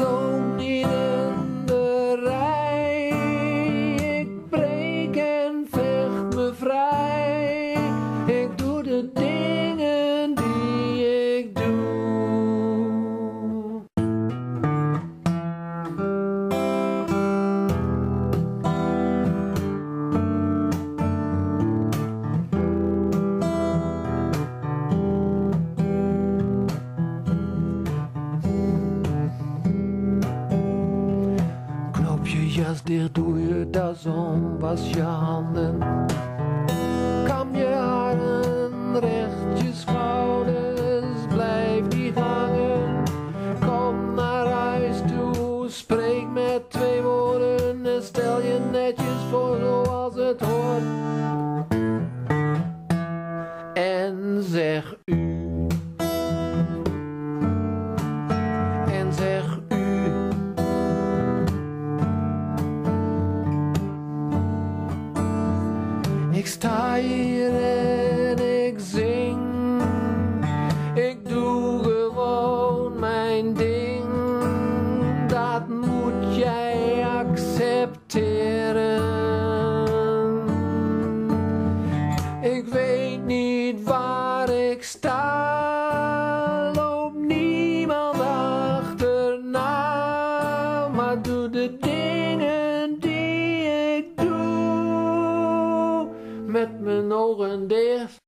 alone dicht, doe je das om, was je handen. Kam je haren recht, je schouders, blijf niet hangen. Kom naar huis toe, spreek met twee woorden en stel je netjes voor zoals het hoort. En zeg u. ik sta hier en ik zing. Ik doe gewoon mijn ding. Dat moet jij accepteren. Ik weet niet waar ik sta. Loop niemand achterna, maar doe de met mijn oren dicht.